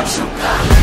machucar